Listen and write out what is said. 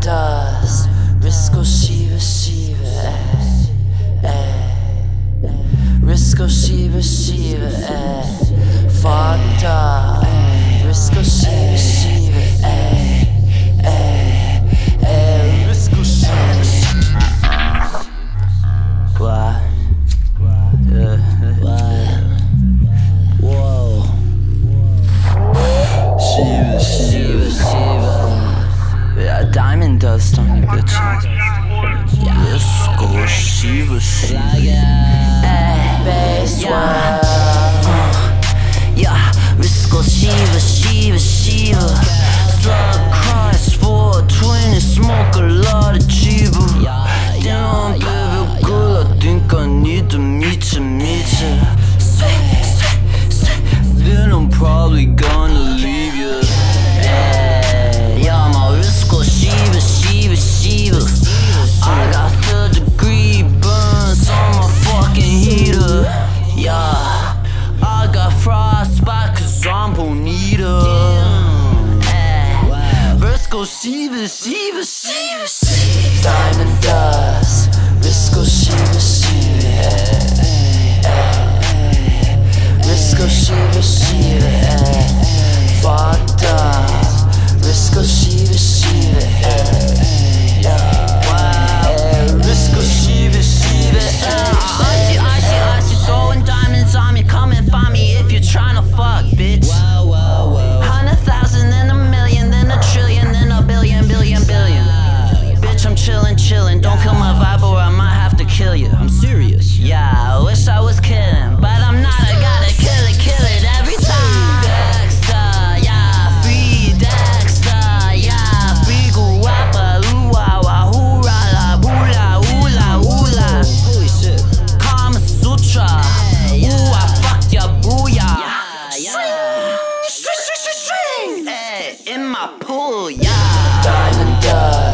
dust or Shiva Shiva eh, Risk or Shiva Shiva eh. Fanta Risk or Shiva Shiva eh, eh, eh. Risk or Shiva Shiva What? What? Whoa Shiva Shiva diamond dust on your bitch. Sive, Sive, Sive, Sive. in my pool, yeah. Diamond dust.